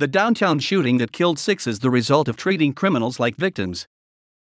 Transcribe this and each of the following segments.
The downtown shooting that killed six is the result of treating criminals like victims.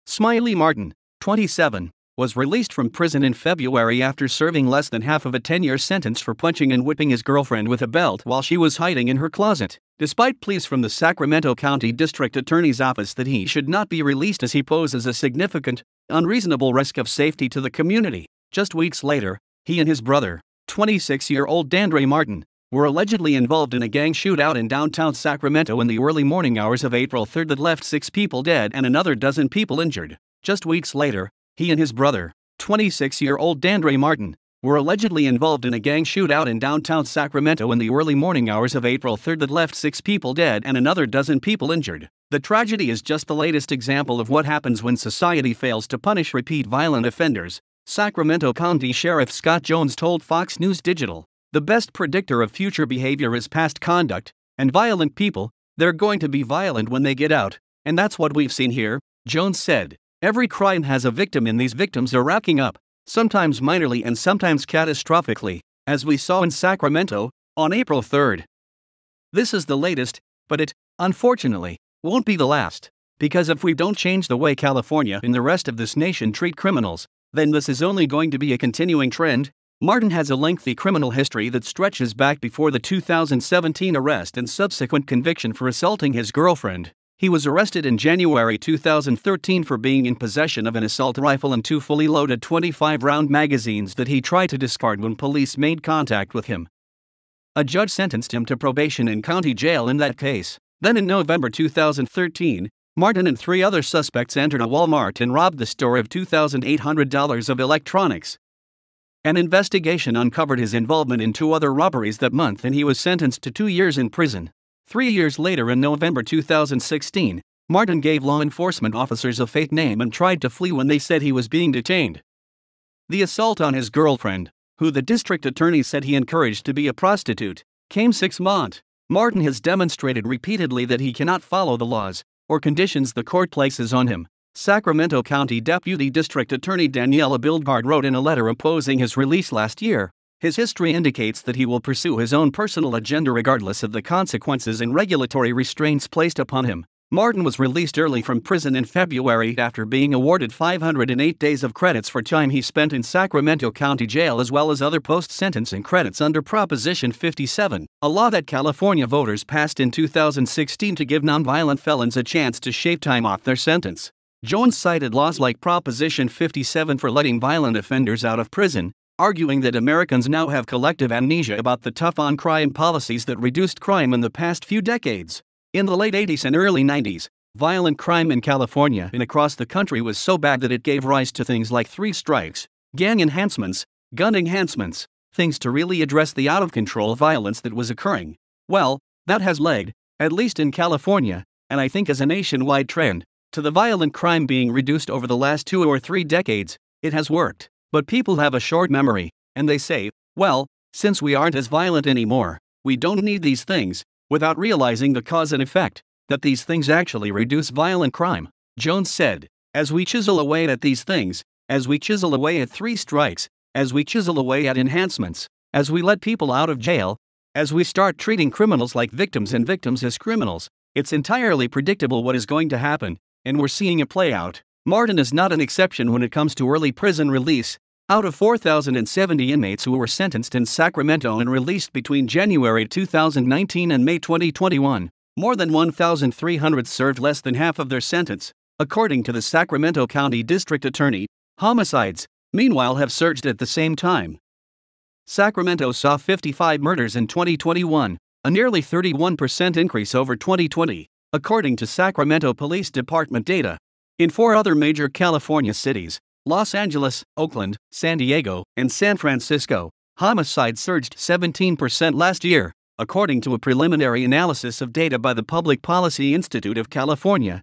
Smiley Martin, 27, was released from prison in February after serving less than half of a 10 year sentence for punching and whipping his girlfriend with a belt while she was hiding in her closet. Despite pleas from the Sacramento County District Attorney's Office that he should not be released as he poses a significant, unreasonable risk of safety to the community, just weeks later, he and his brother, 26 year old Dandrae Martin, were allegedly involved in a gang shootout in downtown Sacramento in the early morning hours of April 3 that left six people dead and another dozen people injured. Just weeks later, he and his brother, 26 year old Dandrae Martin, were allegedly involved in a gang shootout in downtown Sacramento in the early morning hours of April 3 that left six people dead and another dozen people injured. The tragedy is just the latest example of what happens when society fails to punish repeat violent offenders, Sacramento County Sheriff Scott Jones told Fox News Digital. The best predictor of future behavior is past conduct, and violent people, they're going to be violent when they get out, and that's what we've seen here, Jones said. Every crime has a victim, and these victims are racking up, sometimes minorly and sometimes catastrophically, as we saw in Sacramento on April 3rd. This is the latest, but it, unfortunately, won't be the last. Because if we don't change the way California and the rest of this nation treat criminals, then this is only going to be a continuing trend. Martin has a lengthy criminal history that stretches back before the 2017 arrest and subsequent conviction for assaulting his girlfriend. He was arrested in January 2013 for being in possession of an assault rifle and two fully loaded 25 round magazines that he tried to discard when police made contact with him. A judge sentenced him to probation in county jail in that case. Then in November 2013, Martin and three other suspects entered a Walmart and robbed the store of $2,800 of electronics. An investigation uncovered his involvement in two other robberies that month and he was sentenced to two years in prison. Three years later, in November 2016, Martin gave law enforcement officers a fake name and tried to flee when they said he was being detained. The assault on his girlfriend, who the district attorney said he encouraged to be a prostitute, came six months. Martin has demonstrated repeatedly that he cannot follow the laws or conditions the court places on him. Sacramento County Deputy District Attorney Daniela Bildgard wrote in a letter opposing his release last year his history indicates that he will pursue his own personal agenda regardless of the consequences and regulatory restraints placed upon him. Martin was released early from prison in February after being awarded 508 days of credits for time he spent in Sacramento County Jail as well as other post sentencing credits under Proposition 57, a law that California voters passed in 2016 to give nonviolent felons a chance to shave time off their sentence. Jones cited laws like Proposition 57 for letting violent offenders out of prison, arguing that Americans now have collective amnesia about the tough on crime policies that reduced crime in the past few decades. In the late 80s and early 90s, violent crime in California and across the country was so bad that it gave rise to things like three strikes, gang enhancements, gun enhancements, things to really address the out of control violence that was occurring. Well, that has led, at least in California, and I think as a nationwide trend, to the violent crime being reduced over the last two or three decades. It has worked. But people have a short memory, and they say, well, since we aren't as violent anymore, we don't need these things, without realizing the cause and effect, that these things actually reduce violent crime. Jones said, as we chisel away at these things, as we chisel away at three strikes, as we chisel away at enhancements, as we let people out of jail, as we start treating criminals like victims and victims as criminals, it's entirely predictable what is going to happen, and we're seeing it play out. Martin is not an exception when it comes to early prison release. Out of 4,070 inmates who were sentenced in Sacramento and released between January 2019 and May 2021, more than 1,300 served less than half of their sentence, according to the Sacramento County District Attorney. Homicides, meanwhile, have surged at the same time. Sacramento saw 55 murders in 2021, a nearly 31% increase over 2020, according to Sacramento Police Department data. In four other major California cities, Los Angeles, Oakland, San Diego, and San Francisco, homicide surged 17% last year, according to a preliminary analysis of data by the Public Policy Institute of California.